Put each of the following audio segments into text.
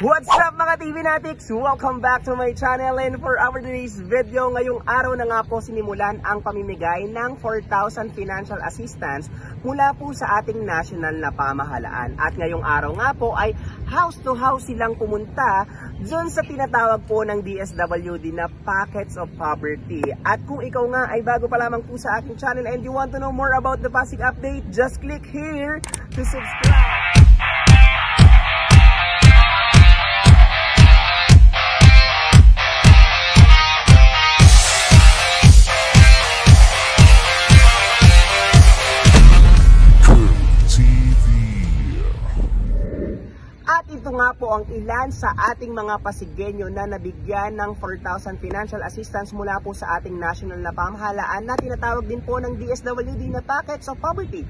What's up mga TV Natics? Welcome back to my channel and for our today's video, ngayong araw na nga po sinimulan ang pamimigay ng 4,000 financial assistance mula po sa ating national na pamahalaan. At ngayong araw nga po ay house to house silang pumunta dun sa tinatawag po ng DSWD na Packets of Poverty. At kung ikaw nga ay bago pa lamang po sa aking channel and you want to know more about the Pasig update, just click here to subscribe. Ang ilan sa ating mga Pasigenyo na nabigyan ng 4,000 financial assistance mula po sa ating national na pamahalaan na tinatawag din po ng DSWD na Packets of Poverty.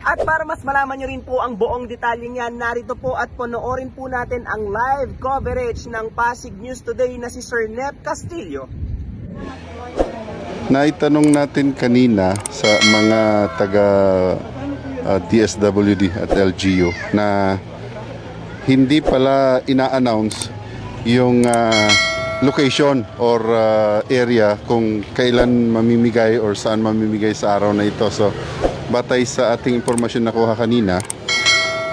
At para mas malaman nyo rin po ang buong detalye niyan, narito po at panoorin po natin ang live coverage ng Pasig News Today na si Sir Nep Castillo. Naitanong natin kanina sa mga taga uh, DSWD at LGU na hindi pala ina-announce yung uh, location or uh, area kung kailan mamimigay or saan mamimigay sa araw na ito. So, batay sa ating impormasyon na kuha kanina,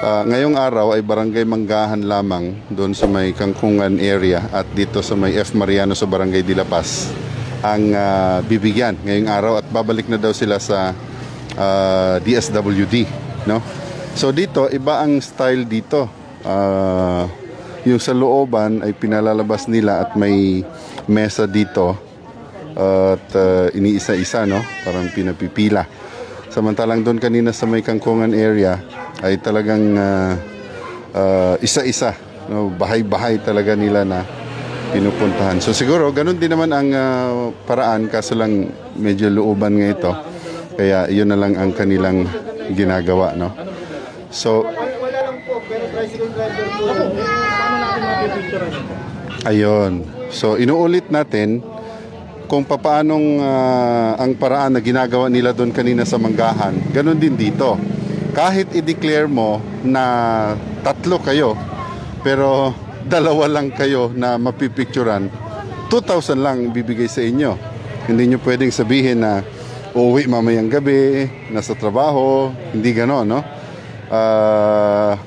uh, ngayong araw ay barangay Manggahan lamang doon sa may Kangkungan area at dito sa may F. Mariano sa barangay Dilapas ang uh, bibigyan ngayong araw at babalik na daw sila sa uh, DSWD no? So dito iba ang style dito. Uh, yung sa looban ay pinalalabas nila at may mesa dito at uh, iniisa-isa no? Parang pinapipila samantalang doon kanina sa may Kangkungan area ay talagang uh, uh, isa-isa no bahay-bahay talaga nila na pinupuntahan. So siguro ganun din naman ang uh, paraan kaso lang medyo looban nga ito. Kaya yun na lang ang kanilang ginagawa, no? So Ayun. So inuulit natin kung papaanong uh, ang paraan na ginagawa nila doon kanina sa Manggahan. Ganun din dito. Kahit i-declare mo na tatlo kayo, pero dalawa lang kayo na mapipicturan, 2,000 lang bibigay sa inyo. Hindi nyo pwedeng sabihin na uuwi mamayang gabi, nasa trabaho, hindi gano'n, no? Uh,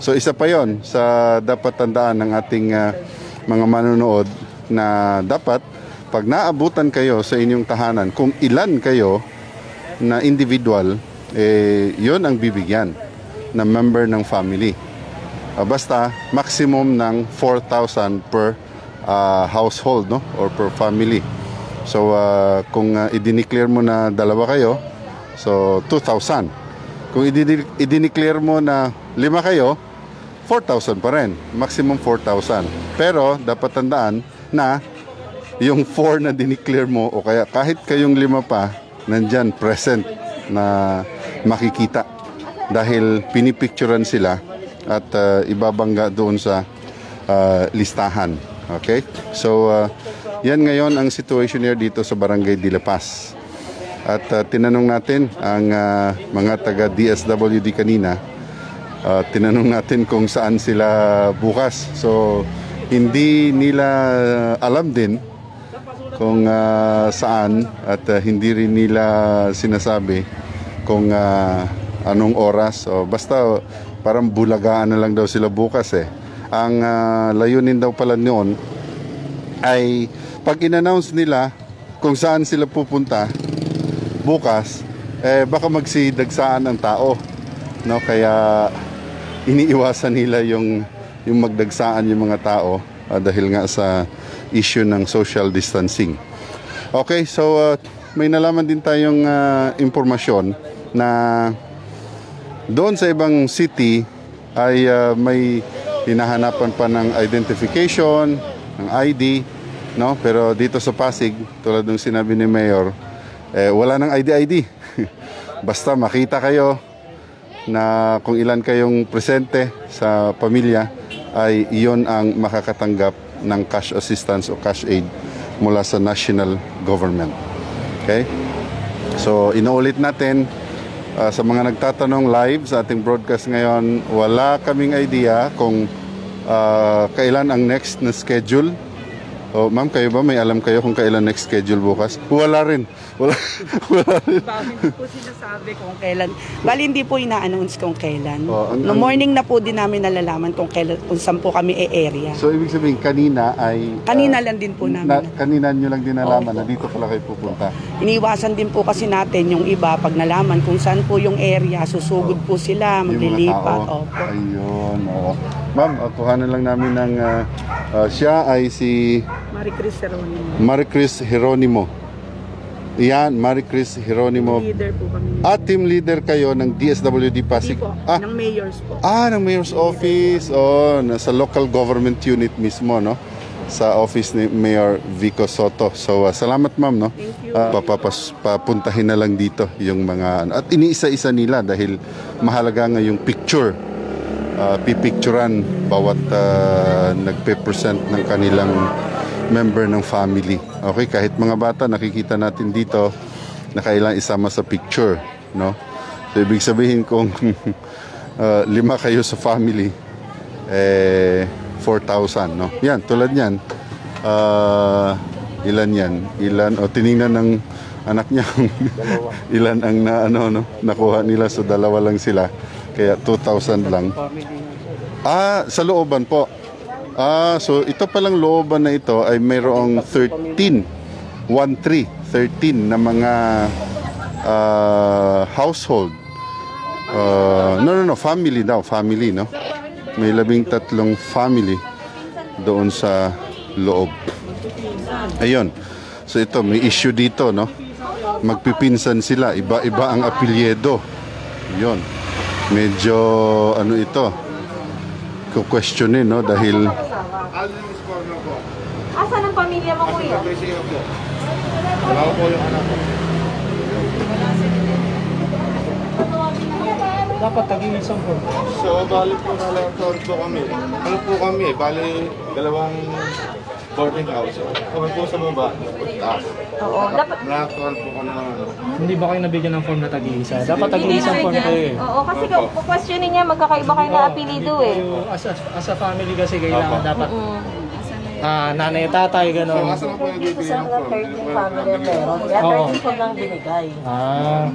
so isa pa yon sa dapat tandaan ng ating uh, mga manonood na dapat pag naabutan kayo sa inyong tahanan, kung ilan kayo na individual, eh, yon ang bibigyan na member ng family. Uh, basta maximum ng 4,000 per uh, household no or per family. So uh, kung uh, i-declare mo na dalawa kayo, so 2,000. Kung i-declare mo na lima kayo, 4,000 pa rin. Maximum 4,000. Pero dapat tandaan na yung 4 na dineclare mo o kaya kahit kayong lima pa, nandyan present na makikita dahil pinipicturan sila at uh, ibabangga doon sa uh, listahan. Okay? So, uh, yan ngayon ang situation here dito sa Barangay Dilapas. At uh, tinanong natin ang uh, mga taga DSWD kanina. Uh, tinanong natin kung saan sila bukas. So, hindi nila alam din kung uh, saan at uh, hindi rin nila sinasabi kung uh, anong oras. So, basta parang bulagaan na lang daw sila bukas eh. Ang uh, layunin daw pala noon ay pag in-announce nila kung saan sila pupunta bukas, eh baka magsidagsaan ang tao. No, kaya iniiwasan nila yung yung magdagsaan yung mga tao uh, dahil nga sa issue ng social distancing. Okay, so uh, may nalaman din tayong uh, impormasyon na doon sa ibang city ay uh, may hinahanapan pa ng identification, ng ID, no? Pero dito sa Pasig, tulad ng sinabi ni Mayor, eh, wala nang ID-ID. Basta makita kayo na kung ilan kayong presente sa pamilya ay iyon ang makakatanggap ng cash assistance o cash aid mula sa national government. Okay? So, inuulit natin uh, sa mga nagtatanong live sa ating broadcast ngayon, wala kaming idea kung uh, kailan ang next na schedule. Oh, ma'am, kayo ba may alam kayo kung kailan next schedule bukas? Wala rin. Wala, wala rin. Ba, hindi po sinasabi kung kailan. Bali, hindi po ina-announce kung kailan. Oh, ang- no ang- morning na po din namin nalalaman kung kailan, kung saan po kami e-area. So, ibig sabihin, kanina ay... uh, Kanina lang din po na, namin. kanina nyo lang din nalaman na dito pala kayo pupunta. Iniwasan din po kasi natin yung iba pag nalaman kung saan po yung area, susugod po sila, maglilipat. Opo. Ayun, oo. Ma'am, uh, kuhanan lang namin ng... uh, uh, siya ay si Marie Chris Geronimo. Maricris Jeronimo. Yan, Maricris Jeronimo. Leader po kami. At team leader kayo ng DSWD Hindi Pasig. po, Ah, ng mayors po. ah, ng mayor's office. Oh, nasa local government unit mismo, no? Sa office ni Mayor Vico Soto. So, uh, salamat ma'am, no? Thank you. Ah, papapas, papuntahin na lang dito yung mga ano. At iniisa-isa nila dahil mahalaga nga yung picture. Uh, pipicturan bawat uh, nagpe-present ng kanilang member ng family. Okay, kahit mga bata nakikita natin dito na kailangan isama sa picture, no? So ibig sabihin kung uh, lima kayo sa family eh 4,000, no? Yan, tulad niyan. Uh, ilan yan? Ilan o tiningnan ng anak niya ilan ang na ano no nakuha nila so dalawa lang sila kaya 2,000 lang ah sa looban po ah so ito palang looban na ito ay mayroong 13 1 3 13 na mga ah, household Ah, no no no family daw family no may labing tatlong family doon sa loob Ayun. So ito, may issue dito, no? Magpipinsan sila, iba-iba ang apelyedo. Yun. Medyo, ano ito, kukwestiyonin, no? Dahil, Asan ang pamilya mo, kuya? Dapat tag-iisang po. So, bali po na lang po kami. Ano po kami, bali dalawang boarding house. Kami po sa baba, taas. Oo, dapat... Nakakawal po kami ng ano. Hindi ba kayo nabigyan ng form na tag-iisa? Dapat tag-iisang form kayo eh. Oo, kasi kung questionin niya, magkakaiba kayo na apelido eh. Kayo, As a, as a family kasi kailangan Opo. dapat Mm. ah, nanay, tatay, So, gano'n. asa na po yung bibigyan ng form? family meron. Kaya Oo. 13 po lang binigay. Ah.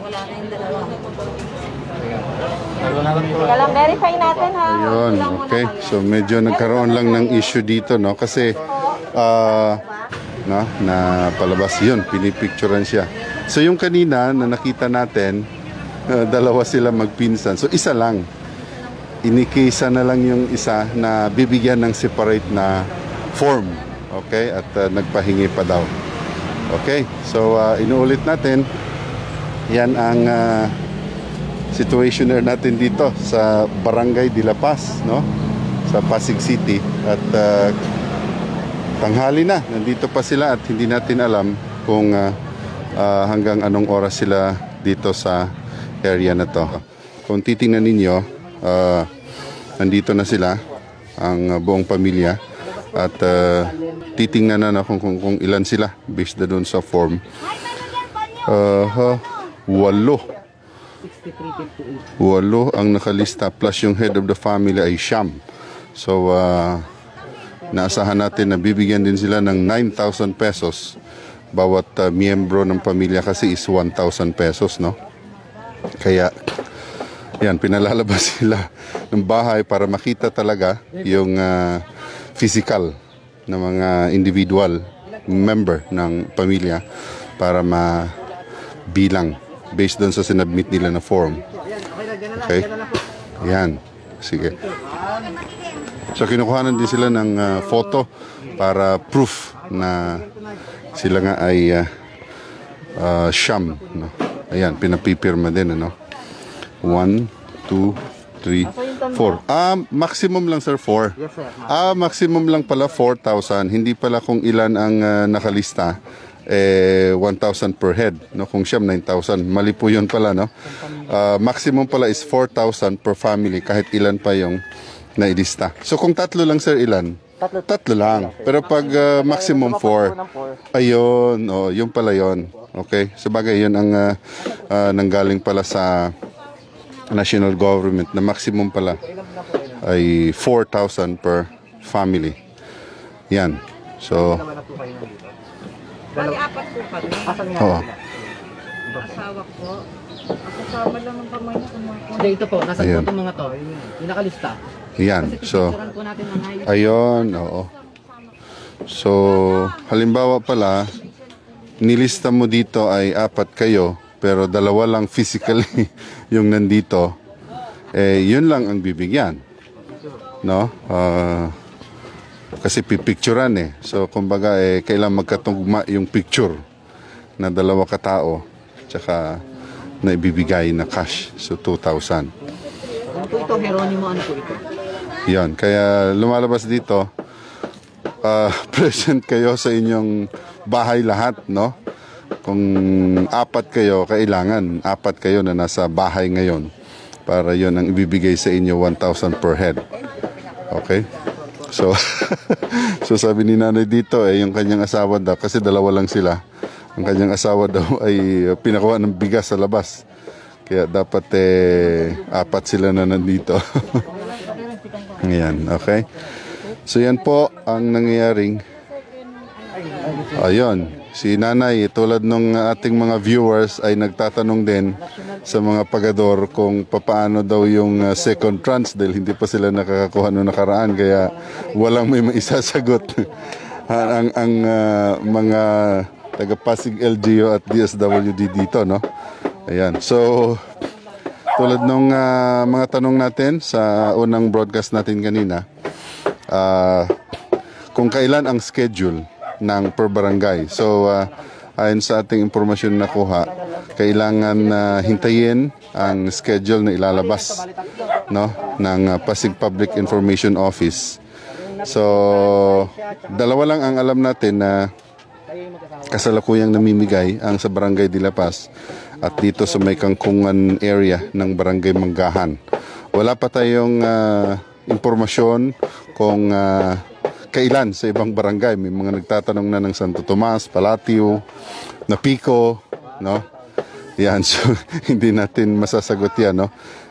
Wala kami Kaya lang, verify natin ha. yun, Ilang muna okay? So medyo nagkaroon lang ng issue dito, no? Kasi, ah, no, na palabas yun, pinipicturean siya. So yung kanina na nakita natin, ah, dalawa sila magpinsan. So isa lang. inikisa na lang yung isa na bibigyan ng separate na form. Okay? At uh, nagpahingi pa daw. Okay? So, uh, inuulit natin. Yan ang uh, situationer natin dito sa Barangay de La Paz, no? Sa Pasig City. At uh, tanghali na. Nandito pa sila at hindi natin alam kung uh, uh, hanggang anong oras sila dito sa area na to. Kung titingnan ninyo, uh, nandito na sila, ang uh, buong pamilya. At uh, titingnan na, na kung, kung, kung ilan sila based na doon sa form. Uh, ha, walo. Walo ang nakalista plus yung head of the family ay Sham. So, uh, naasahan natin na bibigyan din sila ng 9,000 pesos bawat uh, miyembro ng pamilya kasi is 1,000 pesos, no? Kaya, yan, pinalalabas sila ng bahay para makita talaga yung uh, physical na mga individual member ng pamilya para mabilang based doon sa sinabmit nila na form. Okay? Yan. Sige. So kinukuhanan din sila ng uh, photo para proof na sila nga ay uh, uh, sham. No? Ayan, pinapipirma din. Ano? 1, 2, 3, 4. Ah, maximum lang sir, 4. Ah, maximum lang pala 4,000. Hindi pala kung ilan ang ah, nakalista. Eh, 1,000 per head. No? Kung siyam, 9,000. Mali po yun pala, no? Ah, maximum pala is 4,000 per family kahit ilan pa yung nailista. So kung tatlo lang sir, ilan? Tatlo. Tatlo lang. Pero pag ah, maximum four, ayun, oh, yun pala yun. Okay? Sabagay, yun ang ah, ah, nanggaling pala sa national government na maximum pala ay 4,000 per family. Yan. So, Bali, apat po kami. oo. Asawa ko. Kasama lang ng pamilya ko mga Hindi, ito po. Nasa Ayan. po itong mga to. Yung nakalista. Yan. So, Picturean po natin ang hayop. Ayun, oo. So, halimbawa pala, nilista mo dito ay apat kayo, pero dalawa lang physically yung nandito, eh, yun lang ang bibigyan. No? Ah, kasi pipicturean eh. So, kumbaga, eh, kailangan magkatugma yung picture na dalawa katao, tsaka na ibibigay na cash. So, 2,000. Ano po ito? Heronimo, ano po ito? Yan, kaya lumalabas dito, ah, present kayo sa inyong bahay lahat, no? Kung apat kayo, kailangan apat kayo na nasa bahay ngayon para yon ang ibibigay sa inyo 1,000 per head. Okay? So, so sabi ni nanay dito, eh, yung kanyang asawa daw, kasi dalawa lang sila, ang kanyang asawa daw ay uh, pinakuha ng bigas sa labas. Kaya dapat eh, apat sila na nandito. Ayan, okay? So yan po ang nangyayaring Ayun, si nanay tulad ng ating mga viewers ay nagtatanong din sa mga pagador kung papaano daw yung uh, second trans dahil hindi pa sila nakakakuha noong nakaraan kaya walang may maisasagot ang, ang uh, mga taga Pasig LGU at DSWD dito no. Ayan. So tulad nung ah, mga tanong natin sa unang broadcast natin kanina, ah, kung kailan ang schedule ng per barangay. So, ah, ayon sa ating impormasyon na nakuha, kailangan na hintayin ang schedule na ilalabas no ng ah, Pasig Public Information Office. So, dalawa lang ang alam natin na kasalukuyang namimigay ang sa Barangay de La Paz at dito sa may Kangkungan area ng Barangay Manggahan. Wala pa tayong ah, impormasyon kung ah, kailan sa ibang barangay. May mga nagtatanong na ng Santo Tomas, Palatio, Napico, no? Yan, so hindi natin masasagot yan, no?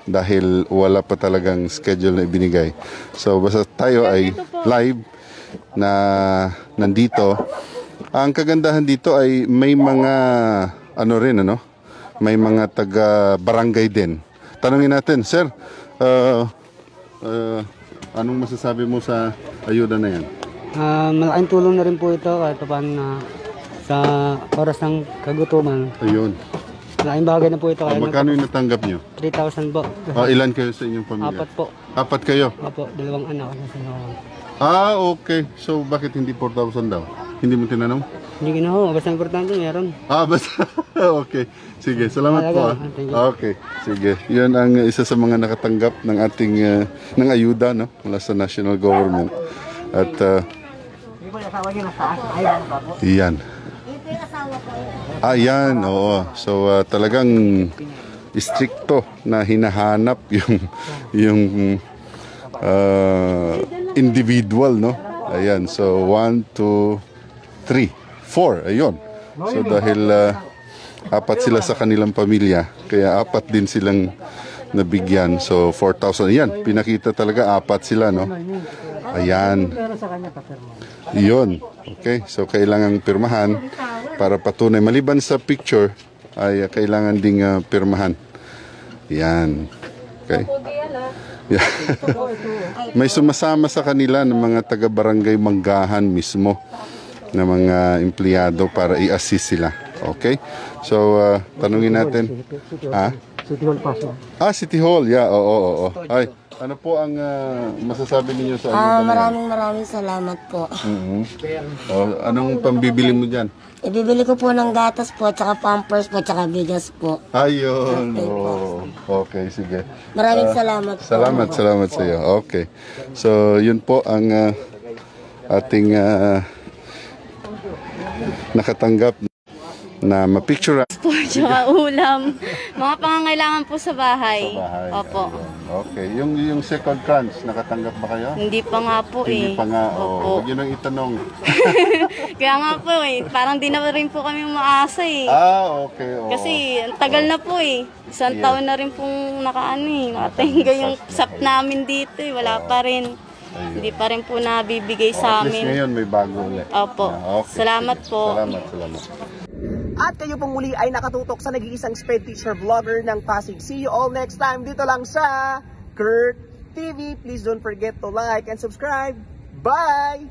Dahil wala pa talagang schedule na ibinigay. So basta tayo ay live na nandito. Ang kagandahan dito ay may mga ano rin ano, may mga taga barangay din. Tanungin natin, sir, uh, uh, anong masasabi mo sa ayuda na yan? Ah, malaking tulong na rin po ito kahit pa paano na sa oras ng kagutuman. Ayun. Malaking bagay na po ito. Oh, Kaya magkano yung natanggap nyo? 3,000 po. Ah, ilan kayo sa inyong pamilya? Apat po. Apat kayo? Apo, dalawang anak. Nasa nawawan. Ah, okay. So, bakit hindi 4,000 daw? Hindi mo tinanong? Hindi ko na ho. Basta importante meron. Ah, basta. okay. Sige, salamat po. ah. Okay, sige. Yan ang isa sa mga nakatanggap ng ating uh, ng ayuda no mula sa national government. At uh? Iyan. Ah, yan. Oo. So, ah, talagang stricto na hinahanap yung yung ah, individual, no? Ayan. So, one, two, three, four. Ayun. So, dahil ah, apat sila sa kanilang pamilya, kaya apat din silang nabigyan. So, 4,000. Ayan. Pinakita talaga apat sila, no? Ayan. Yun. Okay. So, kailangan pirmahan para patunay. Maliban sa picture, ay uh, kailangan ding uh, pirmahan. Yan. Okay. Yeah. May sumasama sa kanila ng mga taga-barangay Manggahan mismo na mga empleyado para i-assist sila. Okay? So, uh, tanungin natin. Ah? City Hall Paso. Ah, City Hall. Yeah, oo, oo, oo. Ay, ano po ang ah, masasabi ninyo sa ano? Ah, maraming maraming salamat po. Mhm. Oh, anong pambibili mo diyan? Ibibili ko po ng gatas po, tsaka pampers po, tsaka bigas po. Ayun. Oh, okay, sige. Maraming salamat po. Salamat, salamat sa iyo. Okay. So, yun po ang ah, ating ah, nakatanggap na mapicture po, tsaka ulam. Mga pangangailangan po sa bahay. sa bahay. Opo. Ayun. Okay. Yung, yung second crunch, nakatanggap ba kayo? Hindi pa nga po Hindi eh. pa nga. Opo. Oh, huwag yun ang itanong. Kaya nga po eh, parang di na rin po kami umaasa eh. ah, okay. Oh. Kasi ang tagal na po eh. Isang Yes. taon na rin pong nakaano eh. Nakatingga yung sap namin dito eh. Wala pa rin. Ayun. Hindi pa rin po nabibigay Oh, sa at least amin. ngayon may bago ulit. Opo. Ah, okay. Salamat Sige. po. Salamat, salamat. At kayo pong muli ay nakatutok sa nag-iisang sped teacher vlogger ng Pasig. See you all next time dito lang sa Kurt TV. Please don't forget to like and subscribe. Bye!